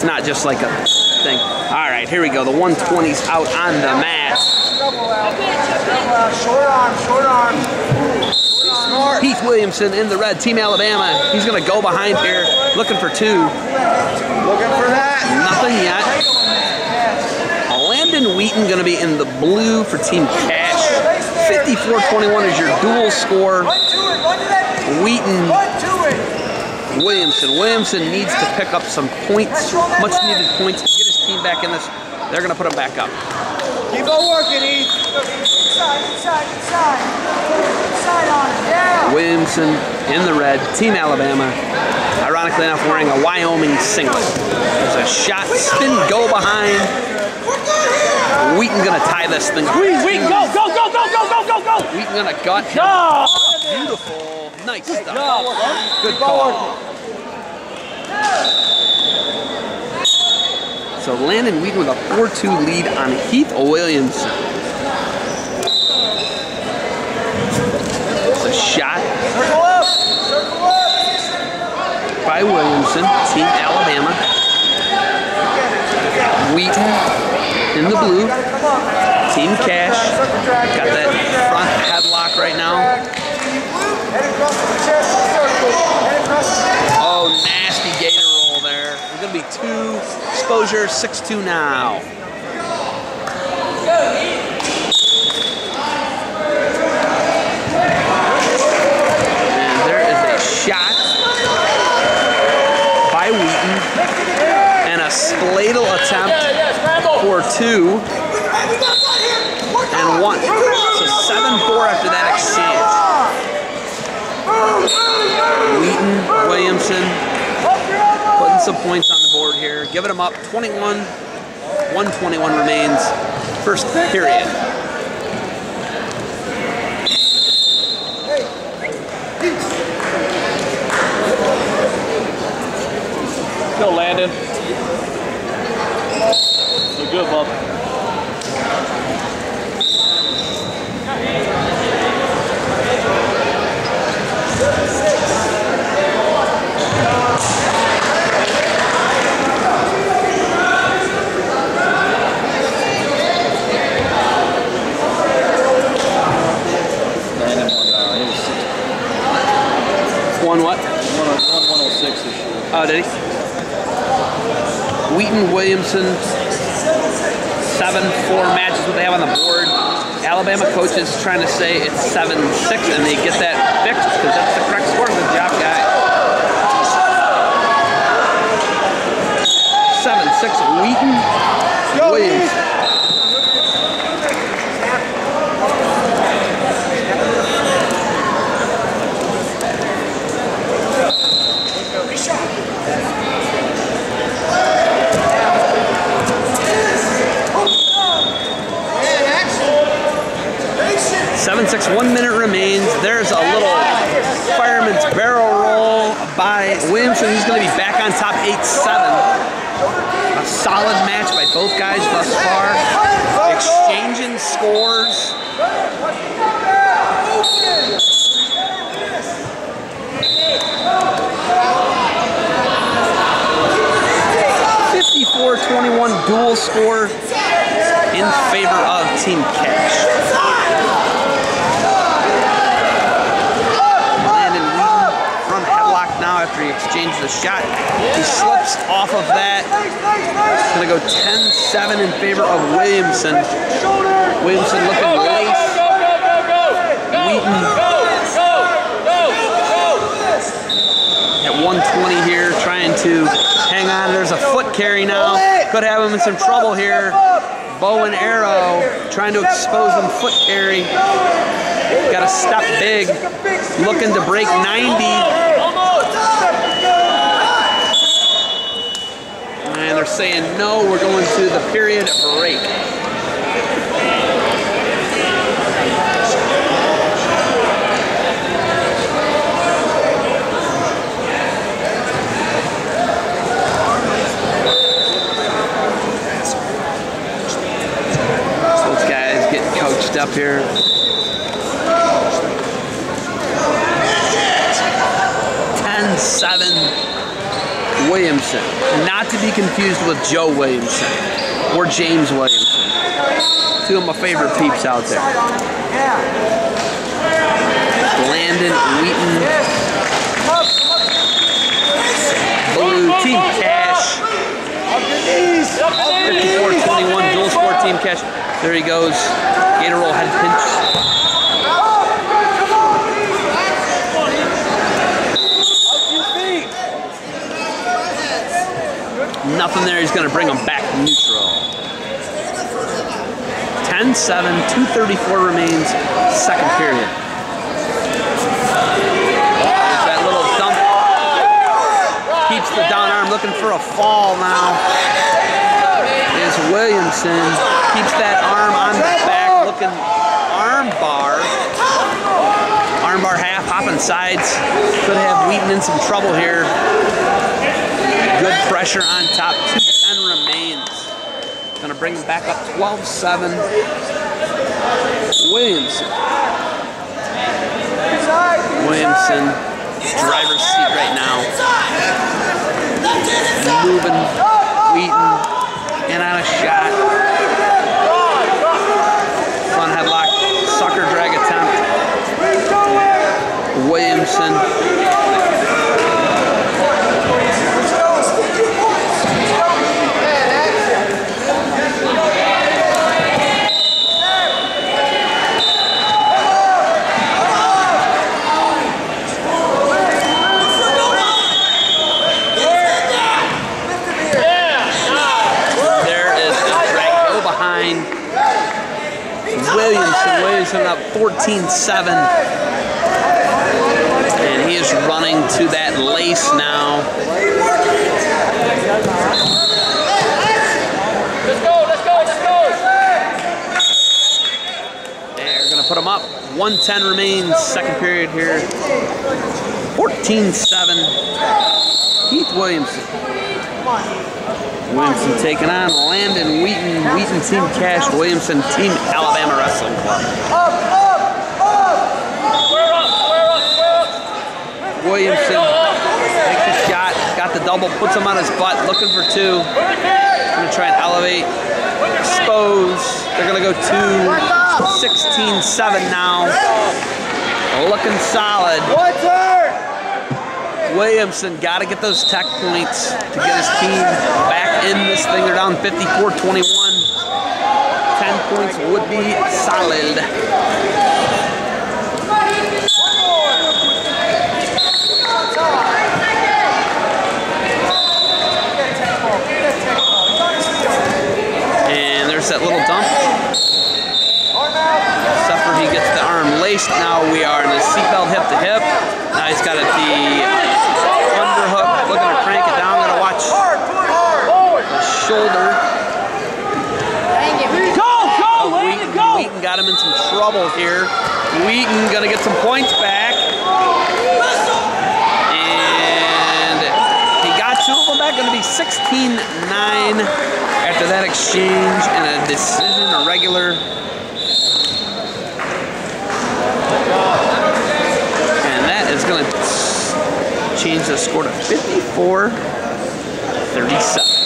It's not just like a thing. All right, here we go. The 120's out on the mat. Short arm, short arm. Smart. Heath Williamson in the red, Team Alabama. He's going to go behind here, looking for two. Looking for that. Nothing yet. Landon Wheaton going to be in the blue for Team Cash. 54-21 is your dual score. Run to it, run to that. Wheaton Run to it. Williamson. Williamson needs to pick up some points, much needed points to get his team back in this. They're going to put him back up. Keep on working, Heath. Inside, inside, inside. Inside on it, yeah. Williamson in the red, Team Alabama. Ironically enough, wearing a Wyoming singlet. There's a shot, spin, go behind. Wheaton gonna tie this thing up. Wheaton, go, go, go, go, go, go, go, go! Wheaton gonna gut him. Go! Beautiful, nice stuff. job, Good call. So Landon Wheaton with a 4-2 lead on Heath Williamson. It's a shot Circle up. Circle up. by Williamson, Team Alabama. Wheaton in the blue, Team Cash. Got that front headlock right now. Head across the chest, circle. Head across the chest. Oh, nasty gator roll there. There's gonna be two exposure, 6-2 now. And there is a shot by Wheaton and a spladle attempt for two and one. So 7-4 after that exchange. Wheaton, Williamson, some points on the board here, giving them up 21, 121 remains, first period. Go, Landon. You're good, bub. Wheaton Williamson, seven, four matches what they have on the board. Alabama coaches trying to say it's seven six, and they get that fixed because that's the correct score. Good job, guy. Seven six Wheaton Williams. Six. one minute remains. There's a little fireman's barrel roll by Williamson, he's going to be back on top 8-7. A solid match by both guys thus far. Exchanges the shot. He slips off of that. Gonna go 10-7 in favor of Williamson. Williamson looking lace. Wheaton at 120 here, trying to hang on. There's a foot carry now. Could have him in some trouble here. Bow and arrow, trying to expose him foot carry. Got to step big, looking to break 90. And they're saying no, we're going to the period break. Up here. Ten seven Williamson. Not to be confused with Joe Williamson or James Williamson. Two of my favorite peeps out there. Landon Wheaton. Blue Team Cash, Up your knees. Up your knees. 54-21, Dual Sport Team Cash. There he goes. Gator roll head pinch. Up your feet. Nothing there. He's going to bring him back neutral. 10-7, 234 remains, second period. That little dump. Keeps the down arm looking for a fall now. Is Williamson. Keeps that arm on the back looking arm bar. Arm bar half, hopping sides. Could have Wheaton in some trouble here. Pressure on top. 210 remains. Gonna bring him back up 12-7. Williamson. Williamson. Driver's seat right now. Moving. Wheaton. In on a shot. Fun headlock. Sucker drag attempt. Keep going. Williamson. There is a drag. Go behind. Williamson. Williamson up 14-7. And he is running to that lace now. Let's go, let's go, let's go. They're going to put him up. 110 remains, second period here. 14-7. Heath Williamson. Williamson taking on Landon Wheaton. Wheaton Team Cash. Williamson Team Alabama Wrestling Club. Up, up, up. Square up, square up, square up. Williamson takes a shot. Got the double. Puts him on his butt. Looking for two. Going to try and elevate. Expose. They're going to go to 16-7 now. Looking solid. One turn. Williamson got to get those tech points to get his team back in this thing. They're down 54-21. 10 points would be solid. And there's that little dump. For he gets the arm laced. Now we are in the seatbelt hip to hip. Now he's got it the underhook. Looking to crank it down. Gonna watch Hard, pull it hard. the shoulder. Go, go, of Wheaton. Wheaton got him in trouble here. Wheaton gonna get some points back. And he got two of them back. Gonna be 16-9 after that exchange and a decision, a regular. And that is gonna change the score to 54-37.